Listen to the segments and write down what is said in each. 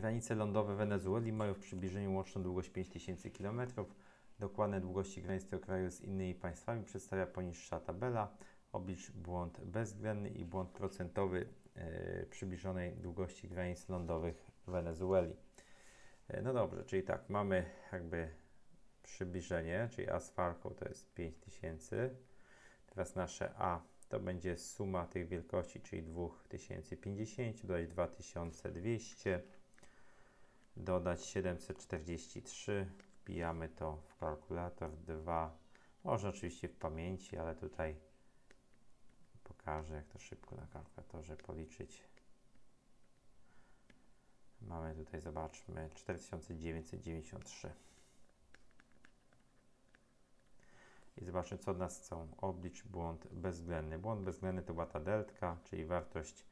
Granice lądowe Wenezueli mają w przybliżeniu łączną długość 5000 km. Dokładne długości granic tego kraju z innymi państwami przedstawia poniższa tabela. Oblicz błąd bezwzględny i błąd procentowy e, przybliżonej długości granic lądowych Wenezueli. E, no dobrze, czyli tak, mamy jakby przybliżenie, czyli A z to jest 5000. Teraz nasze A to będzie suma tych wielkości, czyli 2050, dodać 2200, dodać 743, wbijamy to w kalkulator 2, można oczywiście w pamięci, ale tutaj pokażę jak to szybko na kalkulatorze policzyć. Mamy tutaj, zobaczmy, 4993. I zobaczmy, co od nas chcą. Oblicz błąd bezwzględny. Błąd bezwzględny to była ta deltka, czyli wartość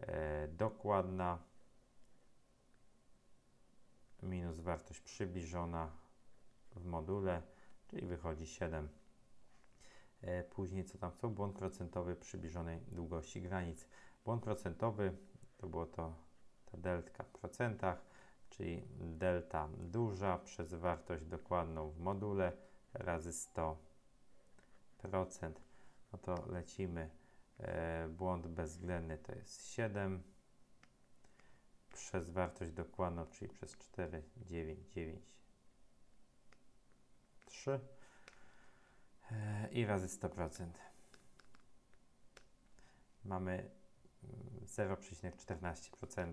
e, dokładna wartość przybliżona w module, czyli wychodzi 7. E, później co tam chcą? Błąd procentowy przybliżonej długości granic. Błąd procentowy to było to ta deltka w procentach, czyli delta duża przez wartość dokładną w module razy 100 procent, no to lecimy. E, błąd bezwzględny to jest 7 przez wartość dokładną, czyli przez 4, 9, 9, 3 e, i razy 100%. Mamy 0,14%.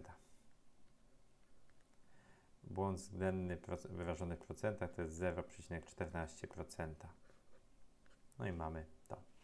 Błąd względny wyrażony w procentach to jest 0,14%. No i mamy to.